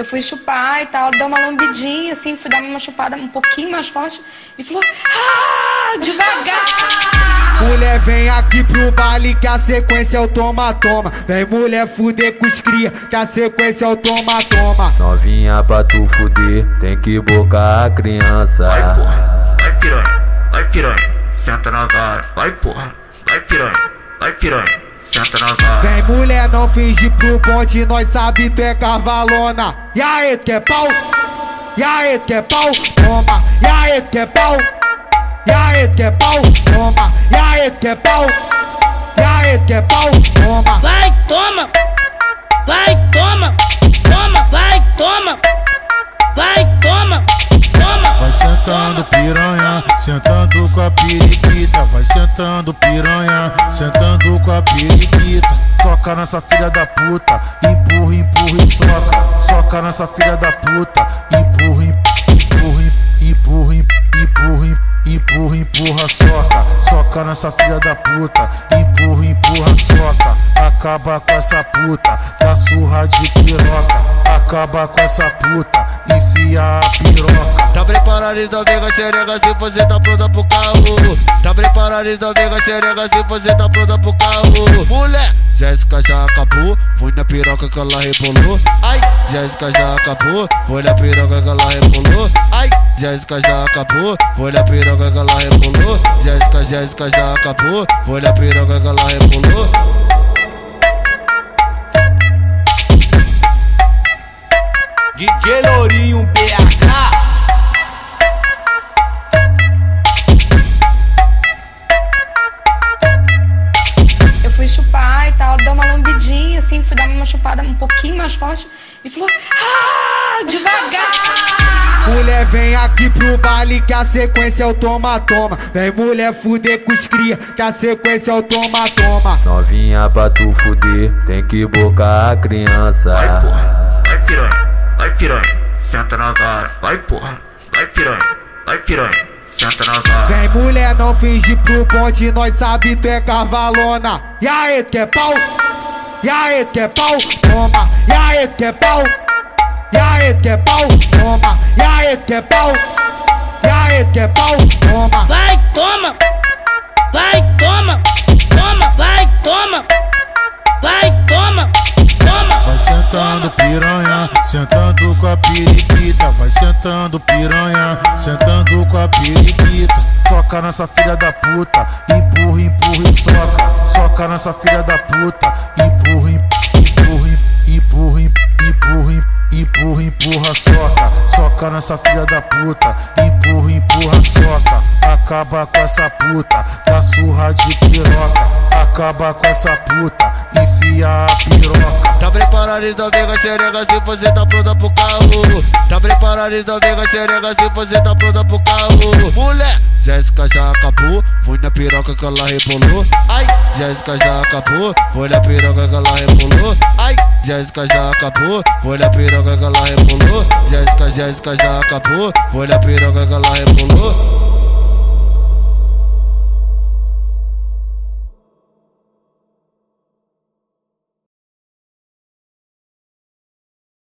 eu fui chupar e tal, deu uma lambidinha, assim, fui dar uma chupada um pouquinho mais forte e falou, ah, devagar! Mulher, vem aqui pro baile que a sequência é o toma-toma. Vem mulher fuder com os cria, que a sequência é o toma-toma. Novinha pra tu fuder, tem que bocar a criança. Vai porra, vai piranha, vai piranha, senta na vara, vai porra, vai piranha, vai piranha. Vem mulher, não finge pro bonde, nós sabe tu é cavalona. E aí, tu quer pau? E aí, tu quer pau? Toma. E aí, tu quer pau? E aí, tu quer pau? Toma. E aí, tu quer pau? E aí, tu quer pau? Toma. Vai, toma. Vai, toma. Toma, vai, toma. Vai, toma. Toma. Vai sentando piranha, sentando com a periquita. Vai sentando piranha, sentando com a periquita. Toca nessa filha da puta, empurra, empurra e soca. Soca nessa filha da puta, empurra, empurra, empurra, empurra, empurra, empurra, soca. Soca nessa filha da puta, empurra, empurra, soca. Acaba com essa puta, dá surra de piroca. Acaba com essa puta, enfia a piroca. Preparado então vega serega se você tá pronta pro carro. Tá preparado então vega serega se você tá pronta pro carro. Mulher, Jéssica já acabou, foi na piroca que ela rebolou. Ai, Jéssica já acabou, foi na piroca que ela rebolou. Ai, Jéssica já acabou, foi na piroca que ela rebolou. Jéssica, Jéssica já acabou, foi na piroca que ela rebolou. DJ Lourinho BH chupar e tal, deu uma lambidinha, assim, fui dar uma chupada um pouquinho mais forte e falou, ah, devagar! Mulher, vem aqui pro baile que a sequência é o toma-toma. Vem mulher fuder com os cria, que a sequência é o toma-toma. Novinha pra tu fuder, tem que bocar a criança. Vai porra, vai piranha, vai piranha, senta na vara Vai porra, vai piranha, vai piranha, senta na vara Vem mulher, não finge pro bonde, nós sabe tu é cavalona. E aí, tu quer pau? E aí, tu quer pau? Toma. E aí, tu quer pau? E aí, tu quer pau? Toma. E aí, tu quer pau? E aí, tu quer pau? Toma. Vai, toma. Vai, toma. Toma, vai, toma. Vai, toma. Toma. Vai sentando piranha, sentando com a periquita. Vai sentando piranha, sentando periquita. Toca nessa filha da puta, empurra, empurra e soca. Soca nessa filha da puta, empurra, empurra, empurra, empurra, empurra, empurra, soca. Soca nessa filha da puta, empurra, empurra, soca. Acaba com essa puta, dá surra de piroca. Acaba com essa puta, enfia a piroca. Tá preparado então vega serega se você tá pronta pro carro. Tá preparado então vega serega se você tá pronta pro carro. Mulher, Jéssica já acabou, foi na piroca que ela rebolou. Ai, Jéssica já acabou, foi na piroca que ela rebolou. Ai, Jéssica já acabou, foi na piroca que ela rebolou. Jéssica, Jéssica já acabou, foi na piroca que ela rebolou